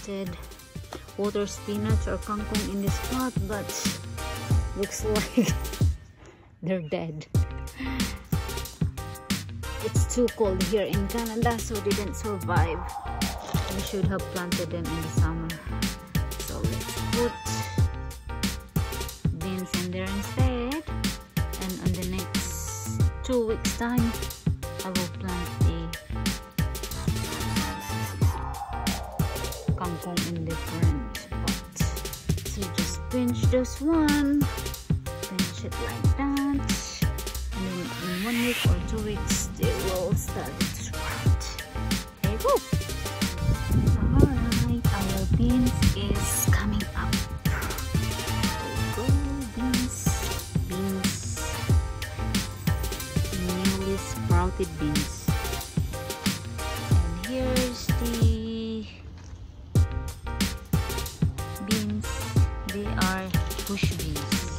planted water spinach or kangkong in this pot, but looks like they're dead. It's too cold here in Canada, so they didn't survive. We should have planted them in the summer. So let's put beans in there instead. And on the next two weeks time, I will plant just one, pinch it like that, and then in one week or two weeks they will start to sprout. There you go. Alright, our beans is coming up. Go, beans, beans, newly sprouted beans. Auschwitz.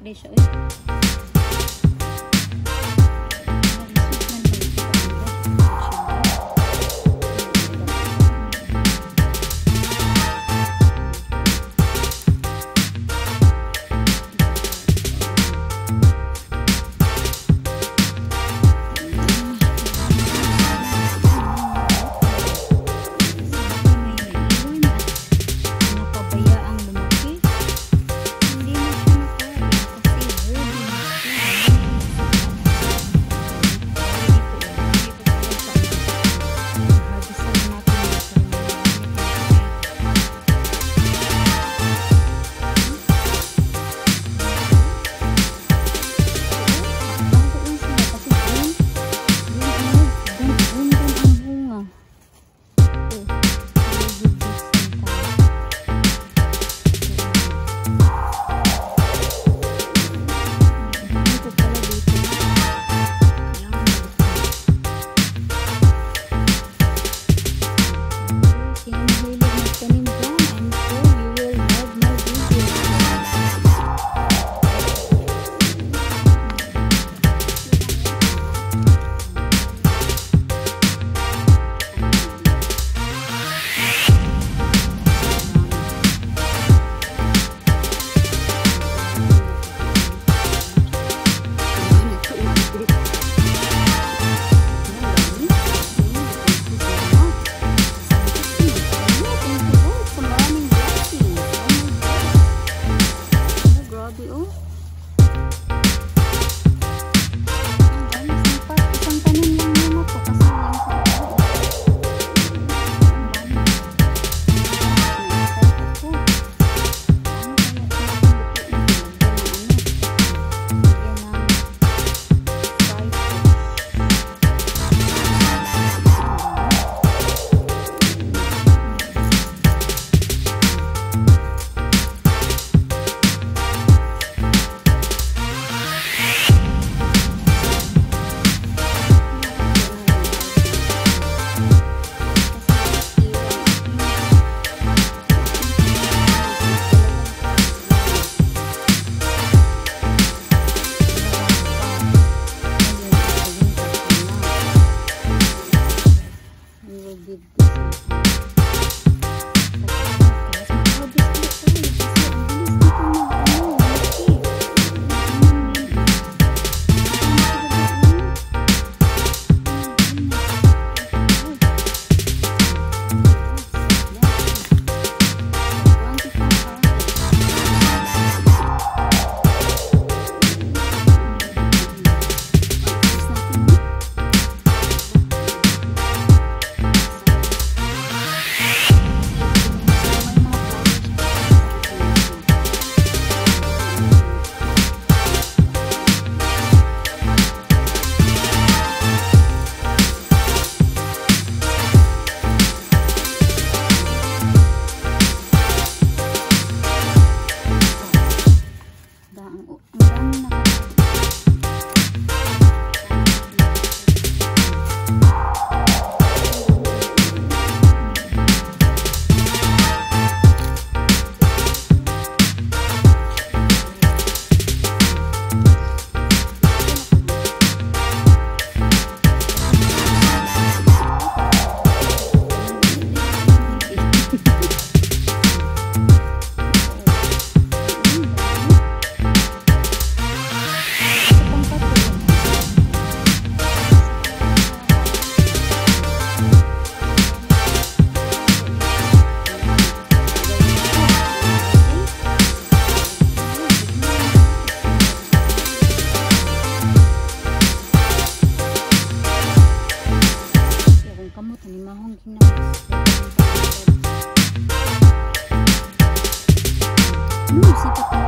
Dahil siya. Good. Ну, все такое.